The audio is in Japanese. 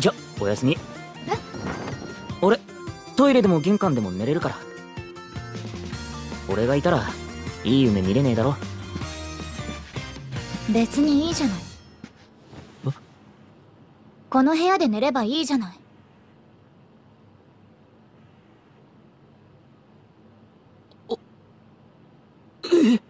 じゃおやすみ。え？俺トイレでも玄関でも寝れるから。俺がいたらいい夢見れねえだろ。別にいいじゃない。この部屋で寝ればいいじゃない。え？っ